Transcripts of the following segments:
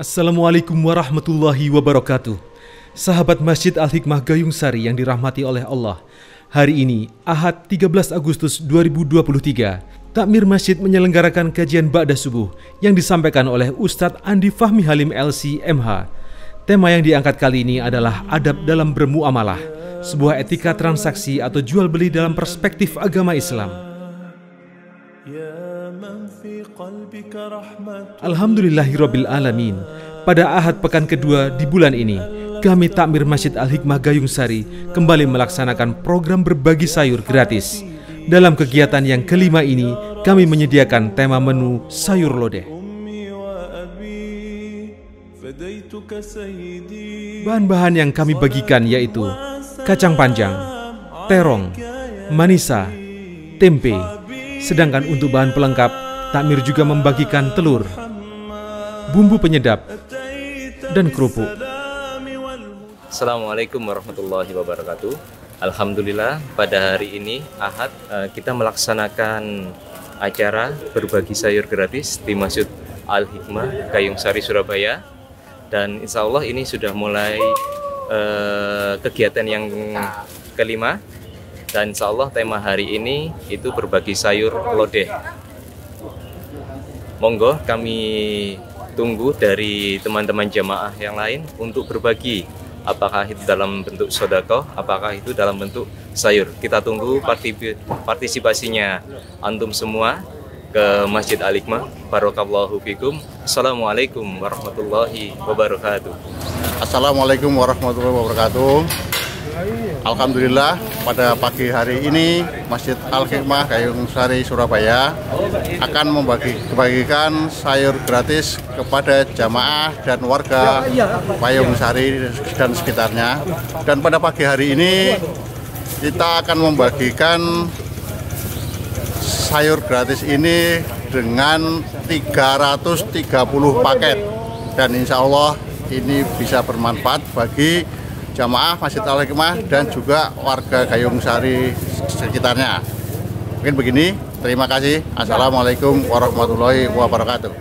Assalamualaikum warahmatullahi wabarakatuh. Sahabat Masjid Al-Hikmah Gayung Sari yang dirahmati oleh Allah. Hari ini, Ahad 13 Agustus 2023, Takmir Masjid menyelenggarakan kajian Ba'da Subuh yang disampaikan oleh Ustadz Andi Fahmi Halim LC MH. Tema yang diangkat kali ini adalah adab dalam bermuamalah, sebuah etika transaksi atau jual beli dalam perspektif agama Islam. Alhamdulillahirabbil alamin. Pada Ahad pekan kedua di bulan ini, kami Takmir Masjid Al-Hikmah Gayung Sari kembali melaksanakan program berbagi sayur gratis. Dalam kegiatan yang kelima ini, kami menyediakan tema menu sayur lodeh. Bahan-bahan yang kami bagikan yaitu kacang panjang, terong, manisa, tempe. Sedangkan untuk bahan pelengkap, Takmir juga membagikan telur, bumbu penyedap, dan kerupuk. Assalamualaikum warahmatullahi wabarakatuh. Alhamdulillah pada hari ini Ahad eh, kita melaksanakan acara berbagi sayur gratis di Masjid Al Hikmah Gayung Sari Surabaya dan insya Allah ini sudah mulai uh, kegiatan yang kelima dan insya Allah tema hari ini itu berbagi sayur lodeh. Monggo kami tunggu dari teman-teman jamaah yang lain untuk berbagi apakah itu dalam bentuk sodako, apakah itu dalam bentuk sayur. Kita tunggu partisipasinya antum semua ke Masjid Al-Hikmah. Barokallahu fikum. Assalamualaikum warahmatullahi wabarakatuh. Assalamualaikum warahmatullahi wabarakatuh. Alhamdulillah pada pagi hari ini Masjid Al Hikmah Gayung Sari Surabaya akan membagi bagikan sayur gratis kepada jamaah dan warga Payung Sari dan sekitarnya. Dan pada pagi hari ini kita akan membagikan sayur gratis ini dengan 330 paket dan insya Allah ini bisa bermanfaat bagi jamaah Masjid Al Hikmah dan juga warga Gayung Sari sekitarnya. Mungkin begini, terima kasih. Assalamualaikum warahmatullahi wabarakatuh.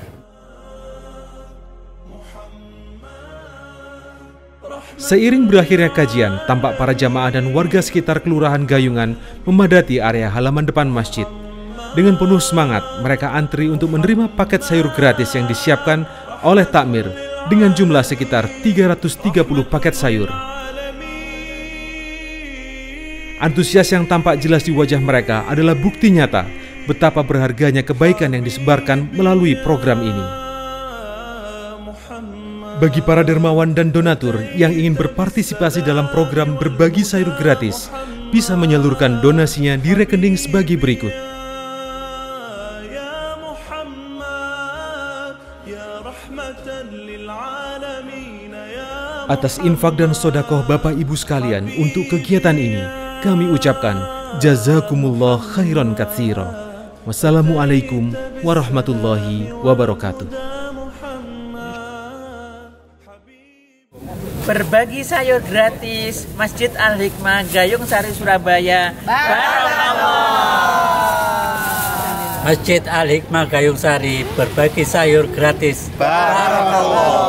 Seiring berakhirnya kajian, tampak para jamaah dan warga sekitar Kelurahan Gayungan memadati area halaman depan masjid. Dengan penuh semangat, mereka antri untuk menerima paket sayur gratis yang disiapkan oleh takmir dengan jumlah sekitar 330 paket sayur. Antusias yang tampak jelas di wajah mereka adalah bukti nyata betapa berharganya kebaikan yang disebarkan melalui program ini. Bagi para dermawan dan donatur yang ingin berpartisipasi dalam program berbagi sayur gratis, bisa menyalurkan donasinya di rekening sebagai berikut. Atas infak dan sodakoh Bapak Ibu sekalian untuk kegiatan ini, kami ucapkan jazakumullah khairan katsira. Wassalamualaikum warahmatullahi wabarakatuh. Berbagi sayur gratis Masjid Al Hikmah Gayung Sari Surabaya. Masjid Al Hikmah Gayung Sari berbagi sayur gratis. Barakallah.